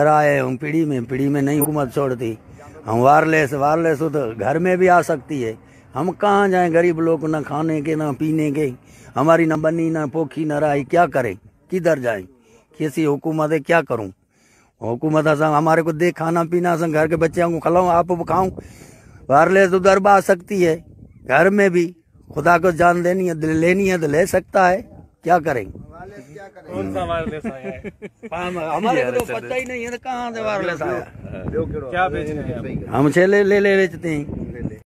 आए हम पीढ़ी में पीढ़ी में नहीं हुकूमत छोड़ती। हम वायरलेस वायरलेस हो तो घर में भी आ सकती है। हम कहाँ जाएँ, गरीब लोग ना खाने के, ना पीने के। हमारी ना बनी, ना पोखी, ना राई, क्या करें? किधर जाएँ? किसी हुकूमत है क्या करूँ? हुकूमत असा हमारे को दे खाना पीना संग घर के बच्चों को खिलाऊं, आप खाऊं। वायरलेस उधर आ सकती है। घर में भी खुदा को जान देनी है लेनी है तो ले सकता है। क्या करें? कौन सा वायरलेस आया है हम- हमारे को तो पता ही नहीं है तो कहाँ से वायरलेस आया क्या बेच रहे हैं आप? हम छेले ले ले बेचते हैं